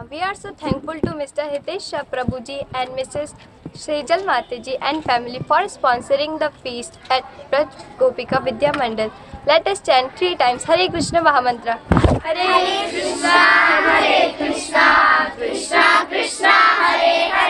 करना we are so thankful to mister Hitesh Prabhu ji and Mrs Shrijal Mata ji and family for sponsoring the feast at Braj Gopika Vidya Mandal let's chant three times Hare Krishna Mahamantra Hare Krishna हरे कृष्णा कृष्णा कृष्णा हरे हरे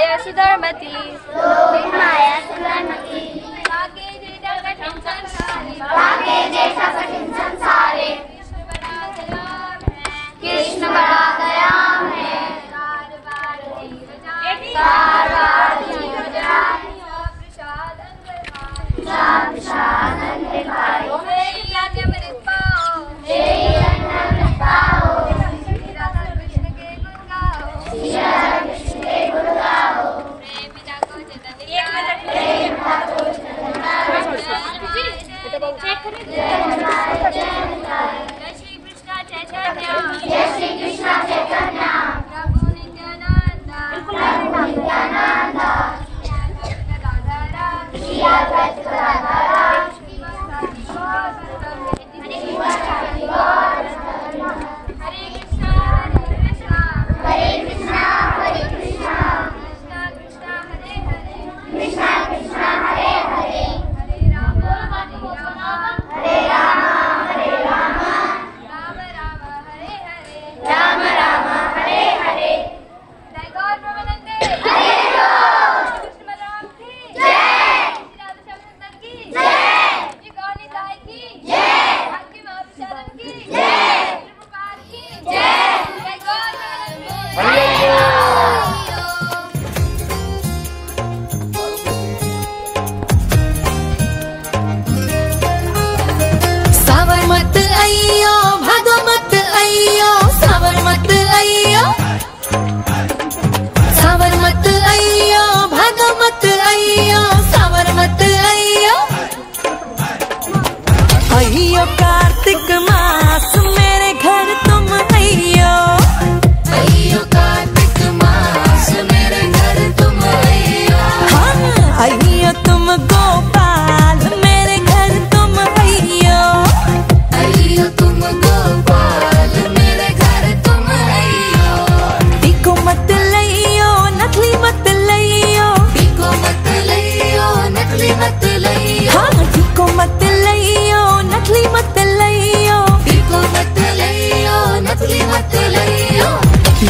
माया सुधर्मती। माया सुधर्मती।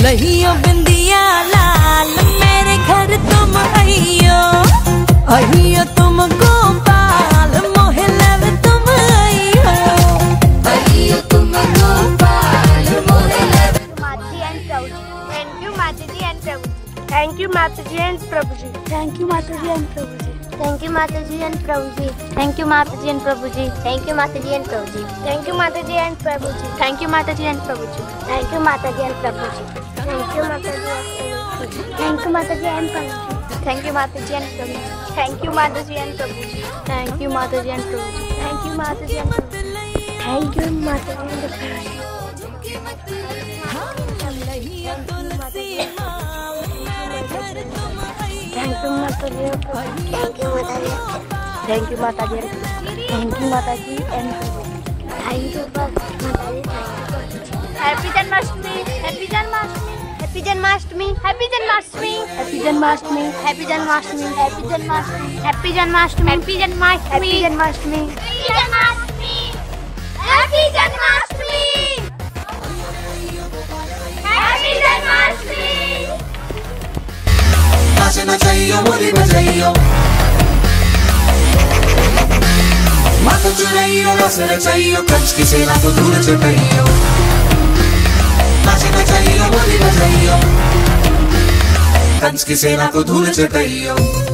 लइयो बिंदिया लाल मेरे घर तुम अइयो अइयो तुम गोपाल मोहे love तुम अइयो अइयो तुम गोपाल मोहे love Thank you, Mataji and Prabhuji. Thank you, Mataji and Prabhuji. Thank you, Mataji and Prabhuji. Thank you, Mataji and Prabhuji. Thank you, Mataji and Prabhuji. Thank you, Mataji and Prabhuji. Thank you, Mataji and Prabhuji. Thank you, Mataji and Prabhuji. Thank you, Mataji and Prabhuji. Thank you, thank you Mata ji thank you Mata ji and Prabhu thank you Mata ji and Prabhu thank you Mata ji and Prabhu thank you Mata ji and Prabhu thank you Mata ji and Prabhu thank you Mata ji and Prabhu thank you Mata ji thank you Mata ji thank you thank you Mata ji and thank you Mata ji happy Janmashtami happy Janmashtami नाचना चाहिए बोली बजाइयो माथा चुराइयो नाचना चाहिए कंच की सेना को दूर चटाइयो चाहिए बोली बजाइयो की सेना को धूल चटाइयो